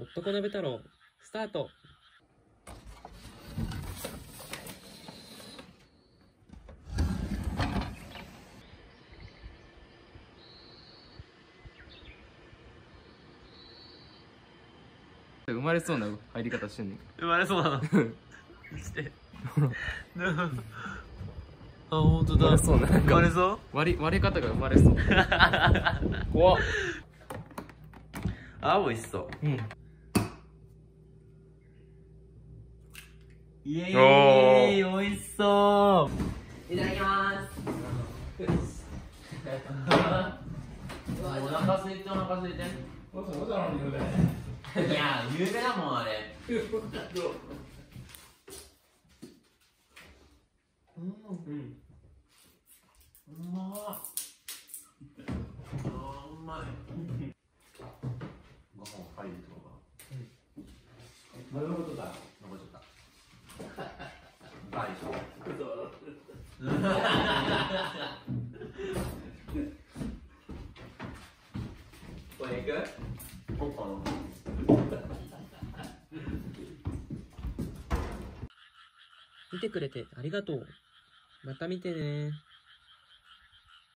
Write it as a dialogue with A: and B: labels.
A: 男鍋太郎、スタート。
B: 生まれそうな入り方してんねん。
A: 生まれそうなの？して あ、ほんと
B: 生まれそうな
A: 生まれそう？
B: 割り割れ方が生まれそう。怖っ。
A: あ、美味しそう。
B: うん
A: イエ
B: お
A: ー。イ美味しそう。いただきます
B: お腹空いてお腹空いて
A: いや、有名だもん。あれうん。うまっあーうまいご飯入るとか
C: どうとだ
A: 残っちゃったバイシこれいくこうかな見てくれてありがとう。また見てね。